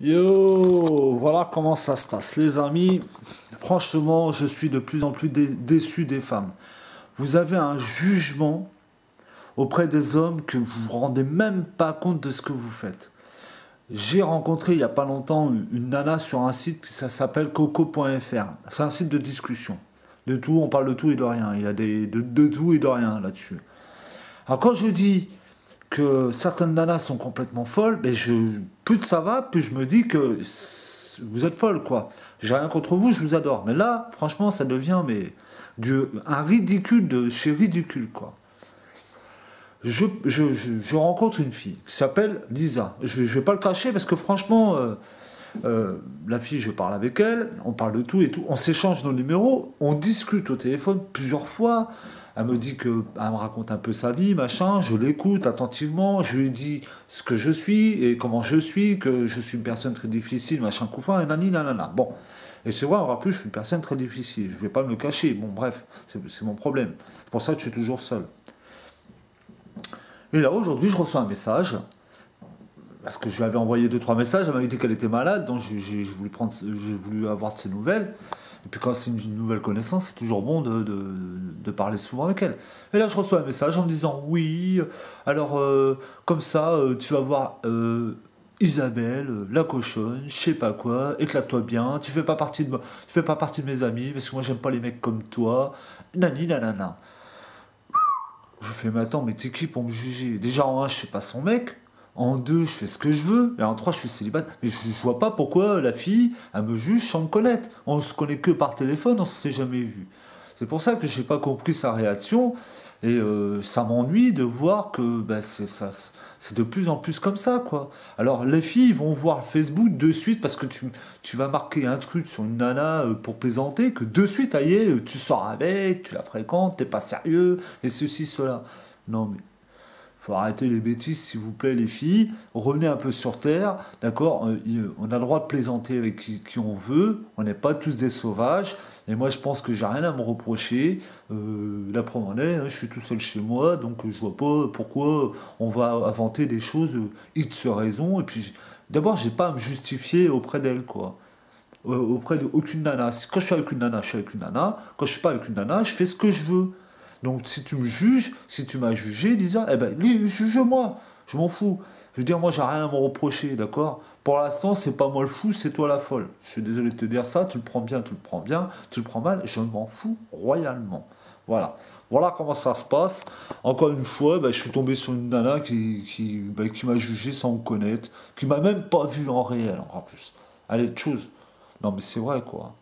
Yo, voilà comment ça se passe. Les amis, franchement, je suis de plus en plus déçu des femmes. Vous avez un jugement auprès des hommes que vous vous rendez même pas compte de ce que vous faites. J'ai rencontré il n'y a pas longtemps une nana sur un site qui s'appelle coco.fr. C'est un site de discussion. De tout, on parle de tout et de rien. Il y a de tout et de rien là-dessus. Alors quand je dis que certaines nanas sont complètement folles, mais je, plus ça va, plus je me dis que vous êtes folle, quoi. J'ai rien contre vous, je vous adore. Mais là, franchement, ça devient mais, du, un ridicule de chez ridicule, quoi. Je, je, rencontre une fille qui s'appelle Lisa. Je ne vais pas le cacher parce que franchement, euh, euh, la fille, je parle avec elle, on parle de tout et tout, on s'échange nos numéros, on discute au téléphone plusieurs fois. Elle me dit que, elle me raconte un peu sa vie, machin. Je l'écoute attentivement. Je lui dis ce que je suis et comment je suis, que je suis une personne très difficile, machin, couffin, et nani, nanana. Bon. Et c'est vrai, en plus, je suis une personne très difficile. Je vais pas me cacher. Bon, bref, c'est mon problème. C'est pour ça que je suis toujours seul. Et là, aujourd'hui, je reçois un message. Parce que je lui avais envoyé deux, trois messages. Elle m'avait dit qu'elle était malade. Donc, j'ai voulu, voulu avoir ses nouvelles. Et puis quand c'est une nouvelle connaissance, c'est toujours bon de, de, parler souvent avec elle. Et là, je reçois un message en me disant oui, alors euh, comme ça, euh, tu vas voir euh, Isabelle, la cochonne, je sais pas quoi, éclate-toi bien, tu fais pas partie de tu fais pas partie de mes amis parce que moi j'aime pas les mecs comme toi, nani nanana. Je fais mais attends, mais t'es qui pour me juger? Déjà en un, je suis pas son mec. En deux, je fais ce que je veux. Et en trois, je suis célibataire. Mais je, ne vois pas pourquoi la fille, elle me juge sans me connaître. On se connaît que par téléphone, on s'est jamais vu. C'est pour ça que j'ai pas compris sa réaction. Et euh, ça m'ennuie de voir que ben, c'est de plus en plus comme ça, quoi. Alors les filles vont voir Facebook de suite parce que tu, vas marquer un truc sur une nana euh, pour plaisanter, que de suite, aïe, tu sors avec, tu la fréquentes, t'es pas sérieux, et ceci, cela. Non, mais faut arrêter les bêtises, s'il vous plaît, les filles. Revenez un peu sur Terre, d'accord? Euh, On a le droit de plaisanter avec qui, on veut. On n'est pas tous des sauvages. Et moi, je pense que j'ai rien à me reprocher. Euh, la preuve hein, je suis tout seul chez moi, donc je vois pas pourquoi on va inventer des choses euh, X raison. Et puis, d'abord, j'ai pas à me justifier auprès d'elle, quoi. auprès d'aucune nana. Quand je suis avec une nana, je suis avec une nana. Quand je suis pas avec une nana, je fais ce que je veux. Donc si tu me juges, si tu m'as jugé, dis eh ben, juge-moi, je m'en fous. Je veux dire, moi, j'ai rien à me reprocher, d'accord? Pour l'instant, c'est pas moi le fou, c'est toi la folle. Je suis désolé de te dire ça, tu le prends bien, tu le prends bien, tu le prends mal, je m'en fous royalement. Voilà. Voilà comment ça se passe. Encore une fois, ben, je suis tombé sur une nana qui, qui, ben, qui m'a jugé sans me connaître, qui m'a même pas vu en réel, en plus. Allez, chose. Non, mais c'est vrai, quoi.